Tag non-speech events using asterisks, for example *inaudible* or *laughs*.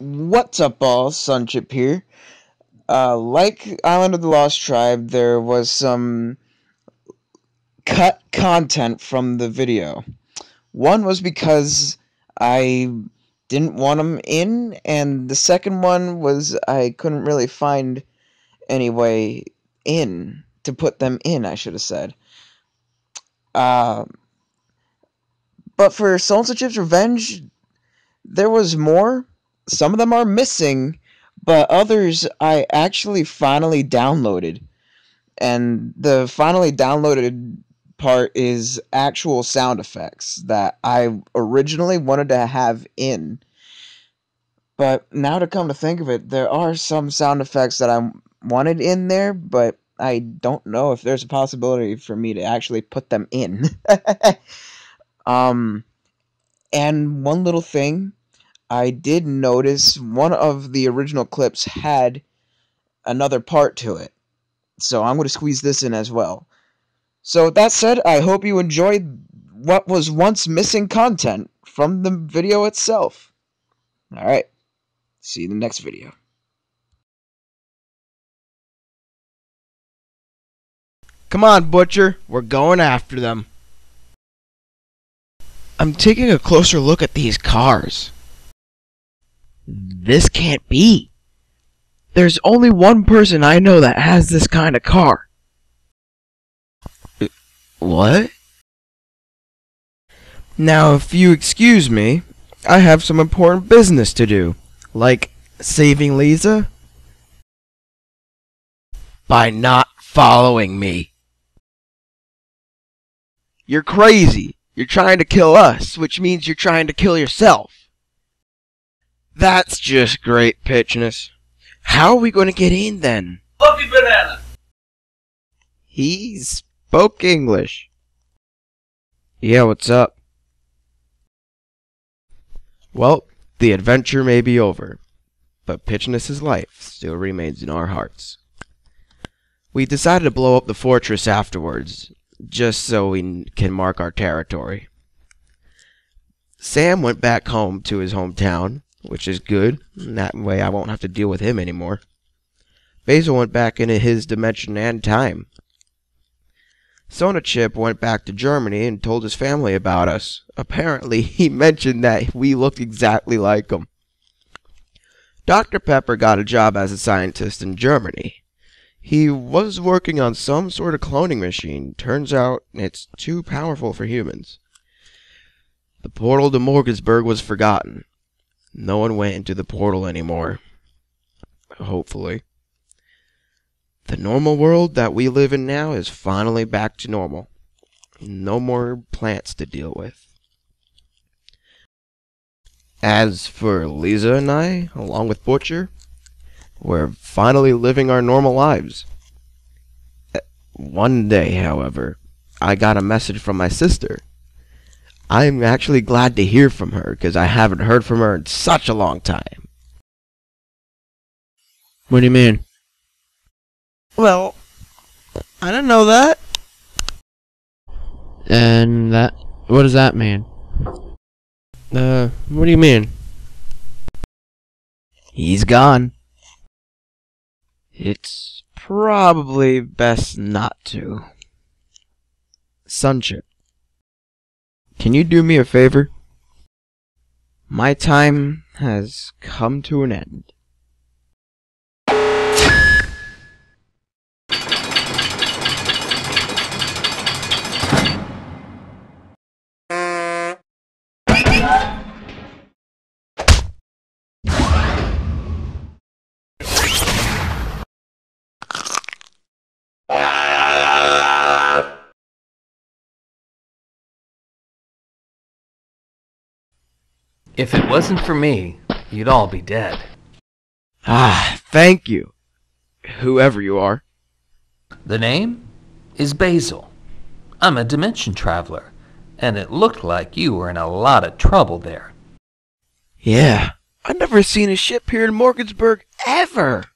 What's up, all? Sunchipp here. Uh, like Island of the Lost Tribe, there was some cut content from the video. One was because I didn't want them in, and the second one was I couldn't really find any way in to put them in, I should have said. Uh, but for Souls and Chips Revenge, there was more. Some of them are missing, but others I actually finally downloaded. And the finally downloaded part is actual sound effects that I originally wanted to have in. But now to come to think of it, there are some sound effects that I wanted in there, but I don't know if there's a possibility for me to actually put them in. *laughs* um, and one little thing, I did notice one of the original clips had another part to it. So I'm going to squeeze this in as well. So that said, I hope you enjoyed what was once missing content from the video itself. Alright, see you in the next video. Come on, Butcher. We're going after them. I'm taking a closer look at these cars. This can't be. There's only one person I know that has this kind of car. What? Now, if you excuse me, I have some important business to do. Like saving Lisa? By not following me. You're crazy. You're trying to kill us, which means you're trying to kill yourself. That's just great pitchness. How are we going to get in then? Fluffy banana. He spoke English. Yeah, what's up? Well, the adventure may be over, but Pitchness's life still remains in our hearts. We decided to blow up the fortress afterwards, just so we can mark our territory. Sam went back home to his hometown, which is good. That way I won't have to deal with him anymore. Basil went back into his dimension and time. Sonachip went back to Germany and told his family about us. Apparently, *laughs* he mentioned that we looked exactly like him. Dr. Pepper got a job as a scientist in Germany. He was working on some sort of cloning machine. Turns out it's too powerful for humans. The portal to Morgensburg was forgotten. No one went into the portal anymore. Hopefully. The normal world that we live in now is finally back to normal. No more plants to deal with. As for Lisa and I, along with Butcher, we're finally living our normal lives. Uh, one day, however, I got a message from my sister. I'm actually glad to hear from her because I haven't heard from her in such a long time. What do you mean? Well, I didn't know that. And that. What does that mean? Uh, what do you mean? He's gone. It's probably best not to. Sunchipp, can you do me a favor? My time has come to an end. If it wasn't for me, you'd all be dead. Ah, thank you. Whoever you are. The name is Basil. I'm a dimension traveler, and it looked like you were in a lot of trouble there. Yeah, I've never seen a ship here in Morgansburg ever.